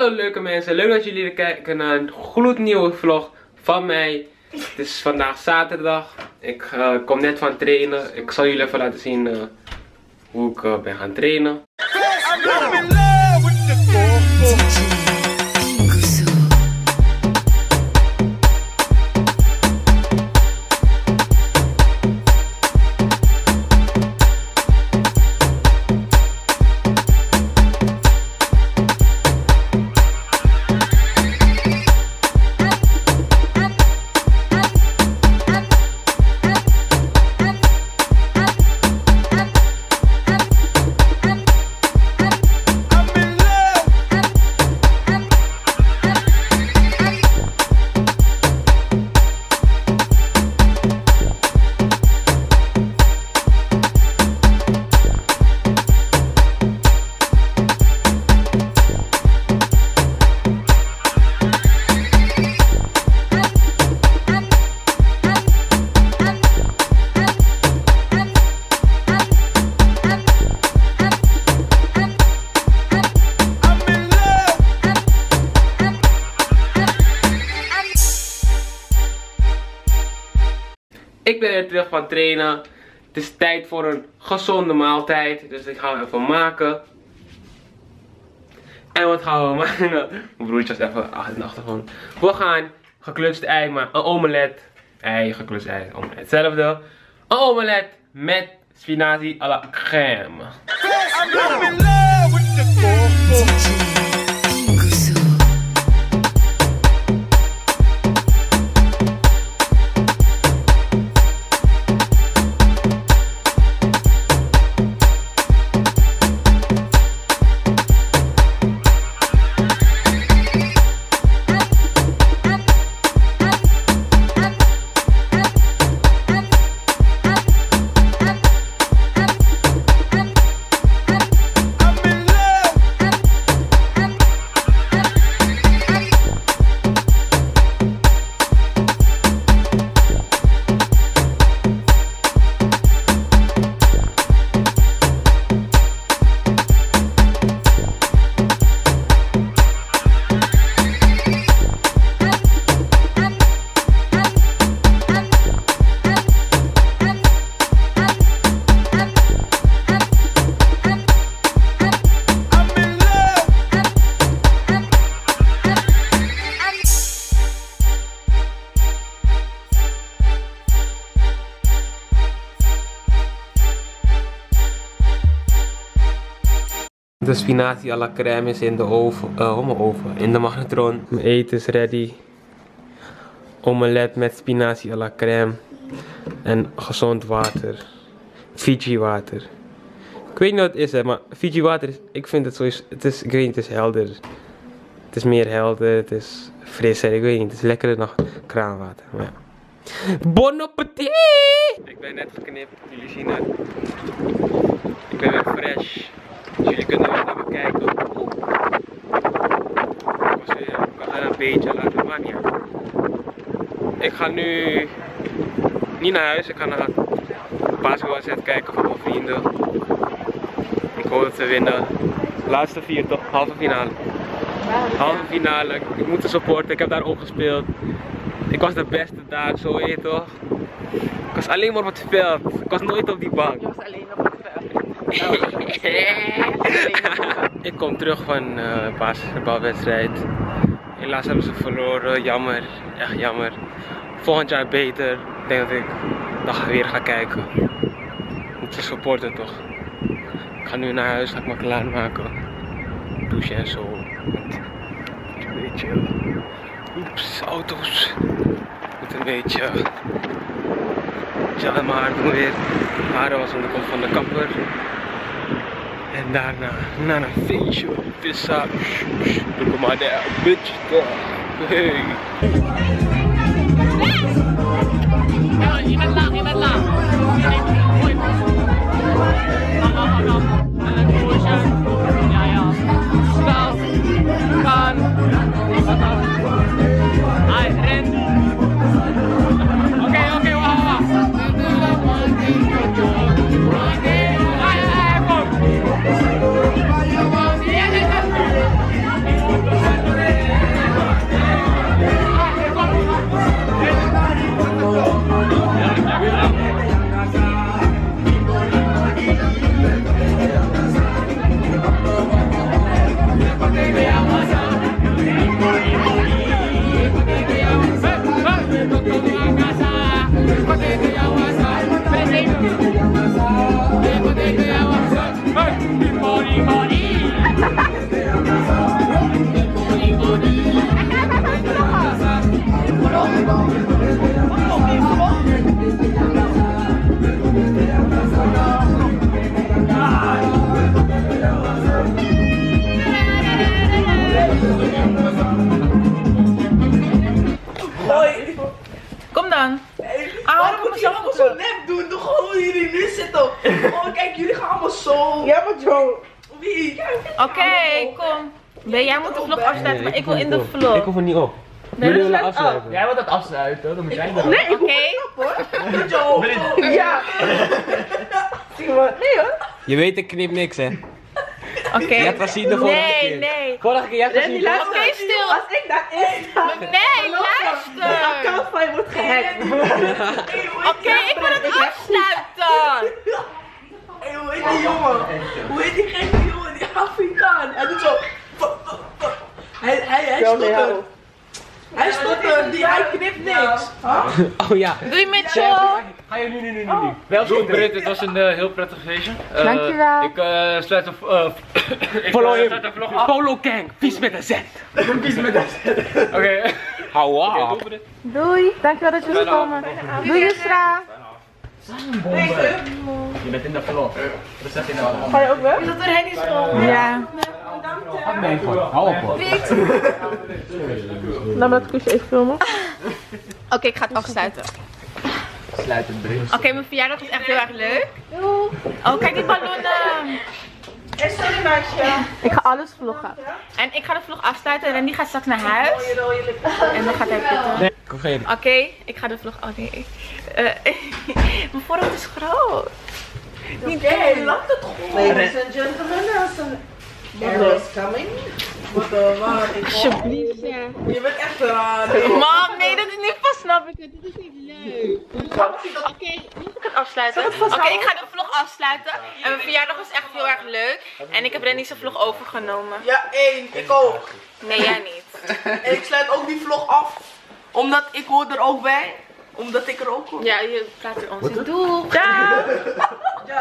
Hallo leuke mensen, leuk dat jullie kijken naar een gloednieuwe vlog van mij. Het is vandaag zaterdag. Ik uh, kom net van trainen. Ik zal jullie even laten zien uh, hoe ik uh, ben gaan trainen. Ik ben weer terug van trainen. Het is tijd voor een gezonde maaltijd. Dus ik ga hem even maken. En wat gaan we maken? Mijn broertje was even achter de achtergrond. We gaan geklutst ei maken. Een omelet. Ei, geklutst ei. Omelet. Hetzelfde. Omelet met spinazie à la crème. De spinazie à la crème is in de oven, uh, mijn oven, in de magnetron. Mijn eten is ready. Omelet met spinazie à la crème. En gezond water. Fiji water. Ik weet niet wat het is, hè, maar Fiji water is, ik vind het sowieso, het is, ik weet niet, het is helder. Het is meer helder, het is frisser, ik weet niet, het is lekkerder dan kraanwater. Ja. Bon appetit! Ik ben net geknipt, jullie zien het. Ik ben weer fresh. Dus jullie kunnen wel naar me kijken. Ik was weer, ik ga een beetje laten, maar niet Ik ga nu niet naar huis, ik ga naar basketbalwedstrijd kijken van mijn vrienden. Ik hoop dat ze winnen. Laatste vier toch, halve finale. Halve finale, ik moet de supporten, ik heb daar ook gespeeld. Ik was de beste daar, zo weet je toch. Ik was alleen maar op het veld, ik was nooit op die bank. Je was alleen op het ik kom terug van uh, een basketbalwedstrijd. Helaas hebben ze verloren, jammer, echt jammer. Volgend jaar beter, ik denk dat ik nog weer ga kijken. Moet ze supporten toch. Ik ga nu naar huis, ga ik me klaarmaken. Douchen en zo. Een beetje... Oeps, auto's. Moet een beetje... Ja, haar doen weer. Haren was aan de kant van de kapper. En daarna naar een feestje, pizza. Doe maar daar, bitch. Hey. Je bent lang, je bent lang. Ja, zo... Jij bent zo... Wie? Oké, kom. Nee, jij moet de vlog afsluiten, maar ik wil in de vlog. Ik hoef er niet op. Nee, Jullie willen afsluiten. Jij wilt dat afsluiten, dan moet jij dat. Nee, oké. hoor. Ja. Nee hoor. Je weet, ik knip niks hè. Oké. Okay. Jij was hier de vorige nee, keer. Nee, nee. Vorige keer, jij was hier de laat stil. Als ik daarin sta. Nee, luister. Dat kan van je wordt gehackt. Oké, ik wil het afsluiten. Hey, hoe heet die jongen? Hoe heet die gekke jongen? Die Afrikaan. Hij doet zo. Hij, hij, hij stottert. Hij stottert. Die, hij knipt niks. Oh ja. Doei Mitchell. Ga je nu, nu, nu, nu, nu. Wel goed, Britt, het was een eh, heel prettig feestje. Eh, Dankjewel. Ik eh, sluit de, ik, Follow sluit de vlog af. Polo Gang, vies met een Z. Oké. Hou Oké, op. doe Britt. Doei. Dankjewel dat je was gekomen. Doei Yusra. Je bent in de vlog. Dat. Ga je ook weg? Dat er heen is gekomen. Ja. Hou op hoor. Laat me dat kusje even filmen. Oké, ik ga het afsluiten. Sluit het, Britt. Oké, mijn verjaardag was echt heel erg leuk. Oh, kijk die ballonnen. Sorry meisje. Ik ga alles vloggen. En ik ga de vlog afsluiten en Randy gaat straks naar huis. En dan gaat hij geen. Oké, ik ga de vlog. Oh nee. Eh, mijn voorhoofd is groot. Niet laat het goed. Ladies and gentlemen, there's an Mother is coming. Mother, waar? Ik Alsjeblieft, ja. Je bent echt raar. Mam, nee, dat is niet pas, snap ik het. Dit is niet leuk. Oké, moet ik het afsluiten? Oké, ik ga de vlog afsluiten. En mijn verjaardag was echt heel erg leuk. En ik heb zijn vlog overgenomen. Ja, één. Ik ook. Nee, jij niet. En ik sluit ook die vlog af. Omdat ik hoor er ook bij. Omdat ik er ook hoor. Ja, je praat er ons in. Doeg! Dag!